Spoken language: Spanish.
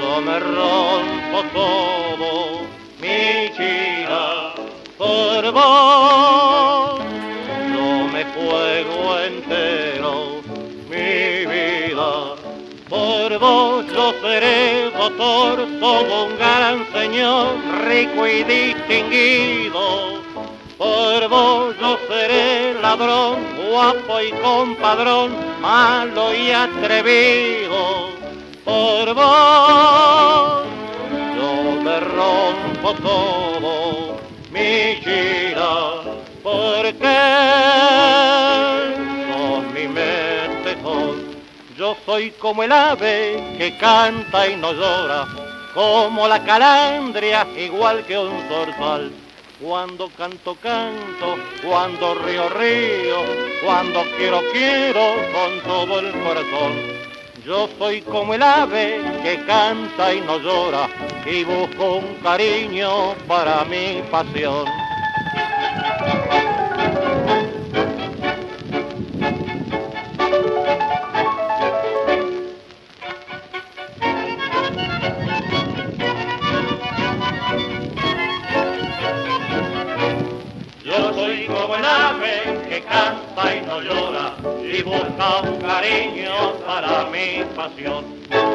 yo me rompo todo, mi china, por vos, yo me fuego entero, mi vida, por vos. Yo seré doctor, todo un gran señor, rico y distinguido, por vos. Yo seré ladrón, guapo y compadrón, malo y atrevido. Yo me rompo todo, mi gira, porque sos mi metejón. Yo soy como el ave que canta y no llora, como la calandria, igual que un zorzal. Cuando canto, canto, cuando río, río, cuando quiero, quiero con todo el corazón. Yo soy como el ave que canta y no llora y busco un cariño para mi pasión. Canta y no llora y busca un cariño para mi pasión.